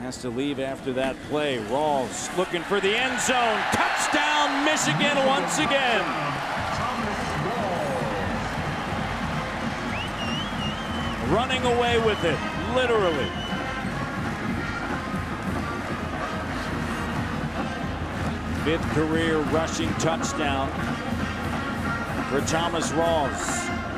has to leave after that play. Rawls looking for the end zone. Touchdown, Michigan once again. Running away with it, literally. Fifth career rushing touchdown for Thomas Rawls.